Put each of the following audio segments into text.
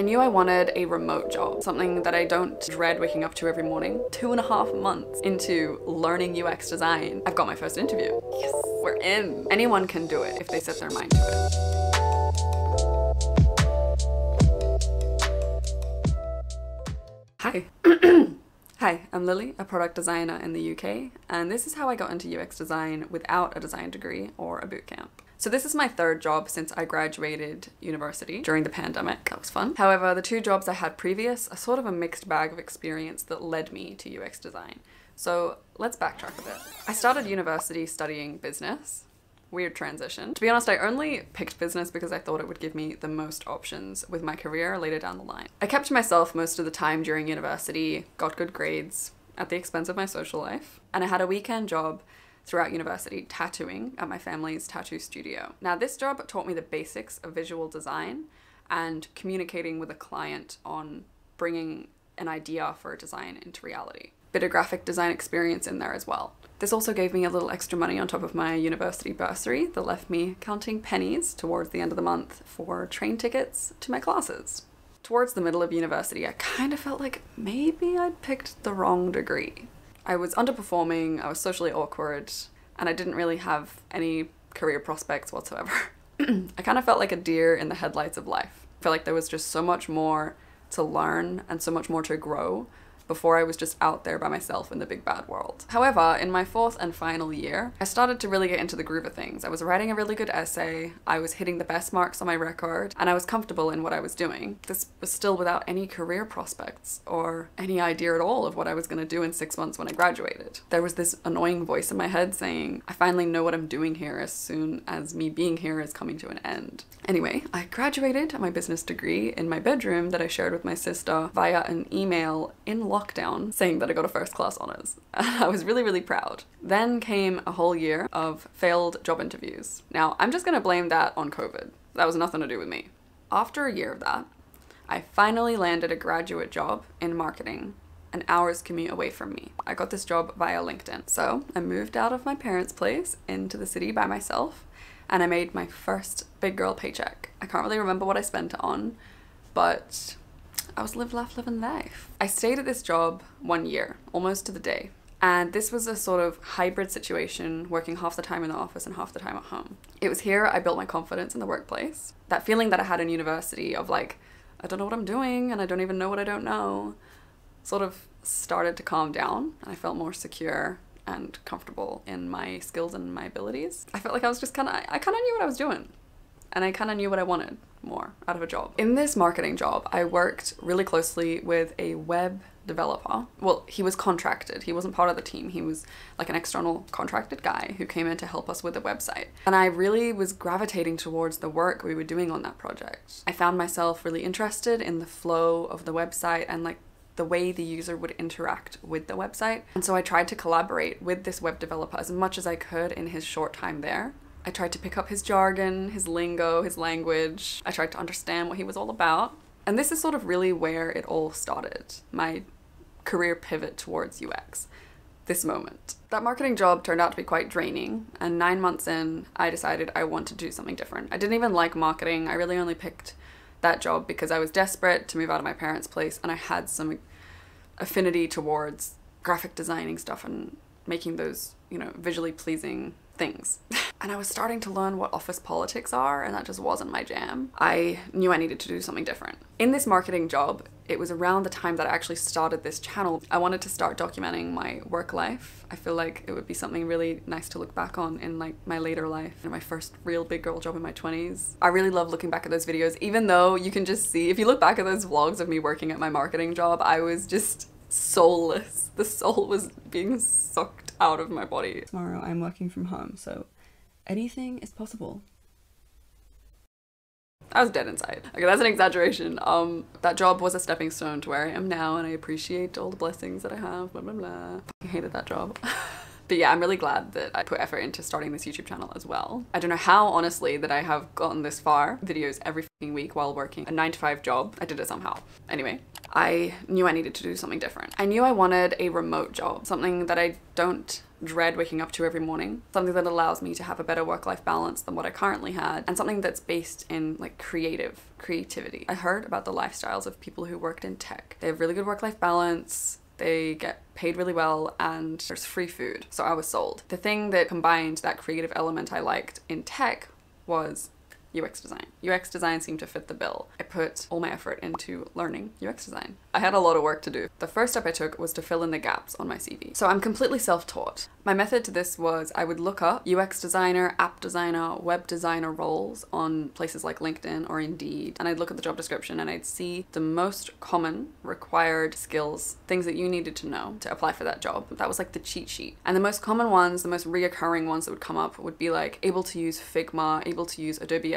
I knew I wanted a remote job, something that I don't dread waking up to every morning. Two and a half months into learning UX design, I've got my first interview. Yes, we're in. Anyone can do it if they set their mind to it. Hi. Hi, I'm Lily, a product designer in the UK, and this is how I got into UX design without a design degree or a bootcamp. So this is my third job since I graduated university during the pandemic. That was fun. However, the two jobs I had previous are sort of a mixed bag of experience that led me to UX design. So let's backtrack a bit. I started university studying business. Weird transition. To be honest, I only picked business because I thought it would give me the most options with my career later down the line. I kept to myself most of the time during university, got good grades at the expense of my social life, and I had a weekend job throughout university tattooing at my family's tattoo studio. Now, this job taught me the basics of visual design and communicating with a client on bringing an idea for a design into reality. Bit of graphic design experience in there as well. This also gave me a little extra money on top of my university bursary that left me counting pennies towards the end of the month for train tickets to my classes. Towards the middle of university, I kind of felt like maybe I'd picked the wrong degree. I was underperforming, I was socially awkward, and I didn't really have any career prospects whatsoever. I kind of felt like a deer in the headlights of life. I felt like there was just so much more to learn and so much more to grow before I was just out there by myself in the big bad world. However, in my fourth and final year, I started to really get into the groove of things. I was writing a really good essay, I was hitting the best marks on my record, and I was comfortable in what I was doing. This was still without any career prospects or any idea at all of what I was going to do in six months when I graduated. There was this annoying voice in my head saying, I finally know what I'm doing here as soon as me being here is coming to an end. Anyway, I graduated my business degree in my bedroom that I shared with my sister via an email in lockdown saying that I got a first class honours. I was really, really proud. Then came a whole year of failed job interviews. Now, I'm just gonna blame that on COVID. That was nothing to do with me. After a year of that, I finally landed a graduate job in marketing an hour's commute away from me. I got this job via LinkedIn. So I moved out of my parents' place into the city by myself and I made my first big girl paycheck. I can't really remember what I spent it on, but I was live, laugh, living life. I stayed at this job one year, almost to the day. And this was a sort of hybrid situation, working half the time in the office and half the time at home. It was here I built my confidence in the workplace. That feeling that I had in university of like, I don't know what I'm doing and I don't even know what I don't know, sort of started to calm down. I felt more secure and comfortable in my skills and my abilities. I felt like I was just kind of, I kind of knew what I was doing and I kind of knew what I wanted more out of a job. In this marketing job, I worked really closely with a web developer. Well, he was contracted. He wasn't part of the team. He was like an external contracted guy who came in to help us with the website. And I really was gravitating towards the work we were doing on that project. I found myself really interested in the flow of the website and like the way the user would interact with the website. And so I tried to collaborate with this web developer as much as I could in his short time there. I tried to pick up his jargon, his lingo, his language. I tried to understand what he was all about. And this is sort of really where it all started my career pivot towards UX. This moment. That marketing job turned out to be quite draining, and nine months in, I decided I wanted to do something different. I didn't even like marketing, I really only picked that job because I was desperate to move out of my parents' place and I had some affinity towards graphic designing stuff and making those, you know, visually pleasing things. and I was starting to learn what office politics are, and that just wasn't my jam. I knew I needed to do something different. In this marketing job, it was around the time that I actually started this channel. I wanted to start documenting my work life. I feel like it would be something really nice to look back on in like my later life and my first real big girl job in my 20s. I really love looking back at those videos, even though you can just see, if you look back at those vlogs of me working at my marketing job, I was just soulless. The soul was being sucked out of my body. Tomorrow I'm working from home, so anything is possible. I was dead inside. Okay, that's an exaggeration. Um, that job was a stepping stone to where I am now, and I appreciate all the blessings that I have. Blah blah blah. I hated that job. but yeah, I'm really glad that I put effort into starting this YouTube channel as well. I don't know how, honestly, that I have gotten this far. Videos every week while working a 9 to 5 job. I did it somehow. Anyway, I knew I needed to do something different. I knew I wanted a remote job, something that I don't dread waking up to every morning, something that allows me to have a better work life balance than what I currently had, and something that's based in like creative creativity. I heard about the lifestyles of people who worked in tech. They have really good work life balance. They get paid really well and there's free food. So I was sold. The thing that combined that creative element I liked in tech was UX design. UX design seemed to fit the bill. I put all my effort into learning UX design. I had a lot of work to do. The first step I took was to fill in the gaps on my CV. So I'm completely self-taught. My method to this was I would look up UX designer, app designer, web designer roles on places like LinkedIn or Indeed, and I'd look at the job description and I'd see the most common required skills, things that you needed to know to apply for that job. That was like the cheat sheet. And the most common ones, the most reoccurring ones that would come up would be like able to use Figma, able to use Adobe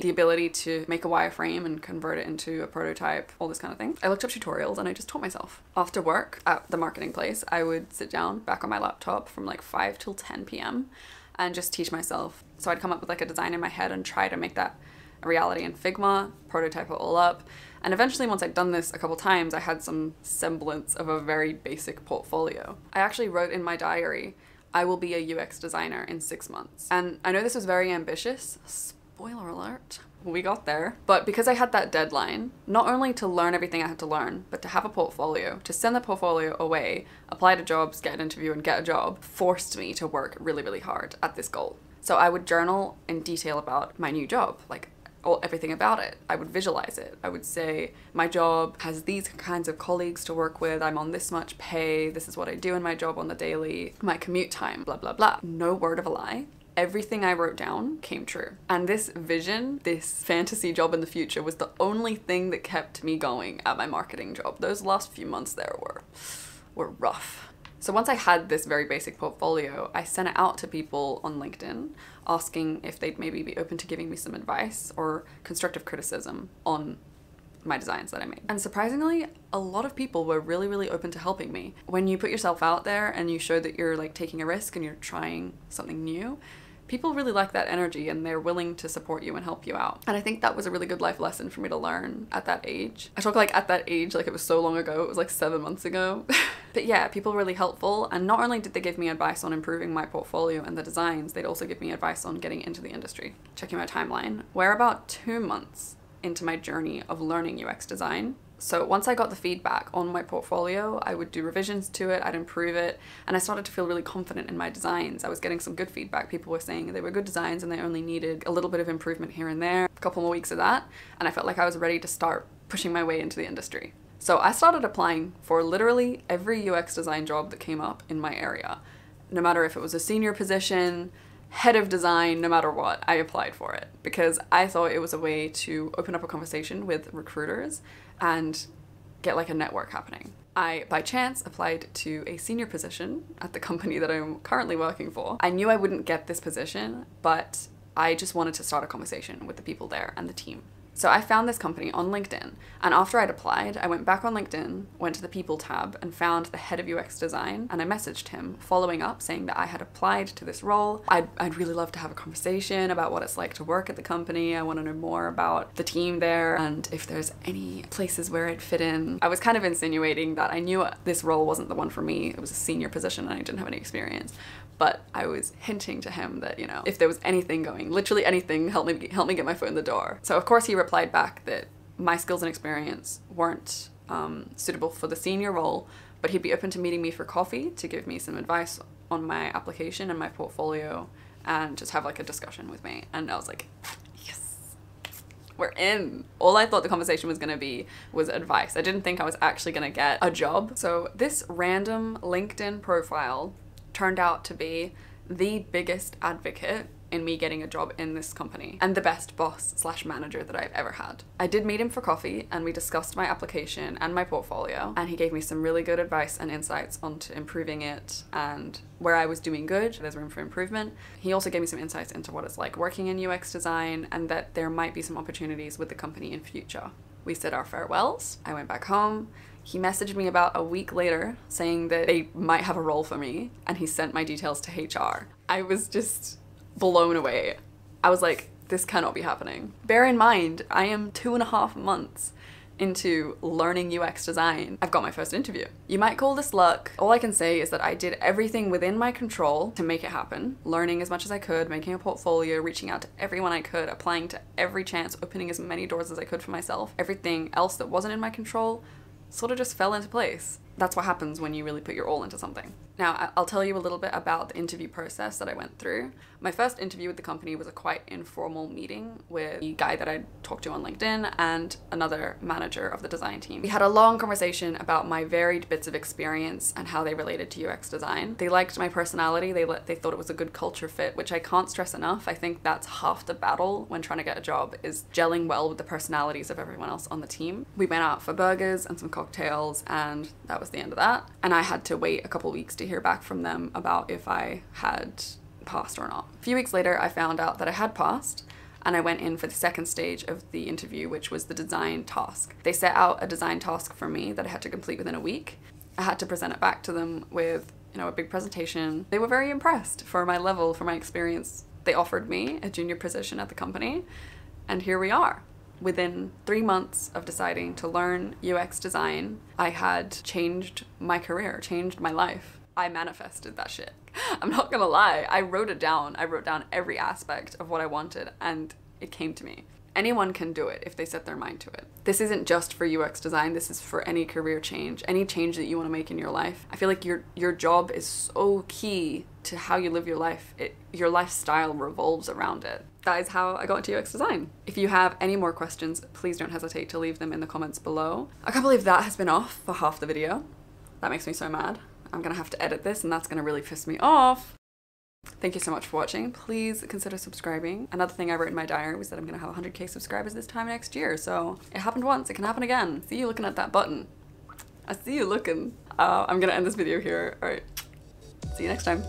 The ability to make a wireframe and convert it into a prototype, all this kind of thing. I looked up tutorials and I just taught myself. After work at the marketing place, I would sit down back on my laptop from like 5 till 10 p.m. and just teach myself. So I'd come up with like a design in my head and try to make that a reality in Figma, prototype it all up. And eventually, once I'd done this a couple times, I had some semblance of a very basic portfolio. I actually wrote in my diary, I will be a UX designer in six months. And I know this was very ambitious. Spoiler alert we got there. But because I had that deadline, not only to learn everything I had to learn, but to have a portfolio, to send the portfolio away, apply to jobs, get an interview, and get a job, forced me to work really, really hard at this goal. So I would journal in detail about my new job, like all, everything about it. I would visualize it. I would say, my job has these kinds of colleagues to work with. I'm on this much pay. This is what I do in my job on the daily. My commute time, blah, blah, blah. No word of a lie everything I wrote down came true. And this vision, this fantasy job in the future was the only thing that kept me going at my marketing job. Those last few months there were were rough. So once I had this very basic portfolio, I sent it out to people on LinkedIn asking if they'd maybe be open to giving me some advice or constructive criticism on my designs that I made. And surprisingly, a lot of people were really, really open to helping me. When you put yourself out there and you show that you're like taking a risk and you're trying something new, people really like that energy and they're willing to support you and help you out. And I think that was a really good life lesson for me to learn at that age. I talk like at that age, like it was so long ago, it was like seven months ago. but yeah, people really helpful. And not only did they give me advice on improving my portfolio and the designs, they'd also give me advice on getting into the industry. Checking my timeline, we're about two months into my journey of learning UX design. So once I got the feedback on my portfolio, I would do revisions to it, I'd improve it, and I started to feel really confident in my designs. I was getting some good feedback. People were saying they were good designs and they only needed a little bit of improvement here and there. A couple more weeks of that, and I felt like I was ready to start pushing my way into the industry. So I started applying for literally every UX design job that came up in my area. No matter if it was a senior position, head of design, no matter what, I applied for it because I thought it was a way to open up a conversation with recruiters and get like a network happening. I, by chance, applied to a senior position at the company that I'm currently working for. I knew I wouldn't get this position, but I just wanted to start a conversation with the people there and the team. So I found this company on LinkedIn, and after I'd applied, I went back on LinkedIn, went to the People tab, and found the head of UX design, and I messaged him following up saying that I had applied to this role. I'd, I'd really love to have a conversation about what it's like to work at the company. I want to know more about the team there and if there's any places where I'd fit in. I was kind of insinuating that I knew this role wasn't the one for me. It was a senior position and I didn't have any experience but I was hinting to him that, you know, if there was anything going, literally anything, help me help me get my foot in the door. So of course he replied back that my skills and experience weren't um, suitable for the senior role, but he'd be open to meeting me for coffee to give me some advice on my application and my portfolio and just have like a discussion with me. And I was like, yes, we're in. All I thought the conversation was gonna be was advice. I didn't think I was actually gonna get a job. So this random LinkedIn profile turned out to be the biggest advocate in me getting a job in this company and the best boss slash manager that I've ever had. I did meet him for coffee and we discussed my application and my portfolio and he gave me some really good advice and insights onto improving it and where I was doing good, there's room for improvement. He also gave me some insights into what it's like working in UX design and that there might be some opportunities with the company in future. We said our farewells. I went back home he messaged me about a week later saying that they might have a role for me and he sent my details to HR. I was just blown away. I was like, this cannot be happening. Bear in mind, I am two and a half months into learning UX design, I've got my first interview. You might call this luck. All I can say is that I did everything within my control to make it happen, learning as much as I could, making a portfolio, reaching out to everyone I could, applying to every chance, opening as many doors as I could for myself. Everything else that wasn't in my control sort of just fell into place. That's what happens when you really put your all into something. Now, I'll tell you a little bit about the interview process that I went through. My first interview with the company was a quite informal meeting with the guy that I talked to on LinkedIn and another manager of the design team. We had a long conversation about my varied bits of experience and how they related to UX design. They liked my personality, they, they thought it was a good culture fit, which I can't stress enough. I think that's half the battle when trying to get a job is gelling well with the personalities of everyone else on the team. We went out for burgers and some cocktails and that was the end of that. And I had to wait a couple weeks to hear back from them about if I had passed or not. A few weeks later, I found out that I had passed and I went in for the second stage of the interview, which was the design task. They set out a design task for me that I had to complete within a week. I had to present it back to them with, you know, a big presentation. They were very impressed for my level, for my experience. They offered me a junior position at the company, and here we are. Within three months of deciding to learn UX design, I had changed my career, changed my life. I manifested that shit. I'm not gonna lie, I wrote it down. I wrote down every aspect of what I wanted and it came to me. Anyone can do it if they set their mind to it. This isn't just for UX design, this is for any career change, any change that you want to make in your life. I feel like your your job is so key to how you live your life. It, your lifestyle revolves around it. That is how I got into UX design. If you have any more questions, please don't hesitate to leave them in the comments below. I can't believe that has been off for half the video. That makes me so mad. I'm gonna have to edit this and that's gonna really piss me off. Thank you so much for watching. Please consider subscribing. Another thing I wrote in my diary was that I'm gonna have 100k subscribers this time next year. So it happened once, it can happen again. See you looking at that button. I see you looking. Uh, I'm gonna end this video here. All right, see you next time.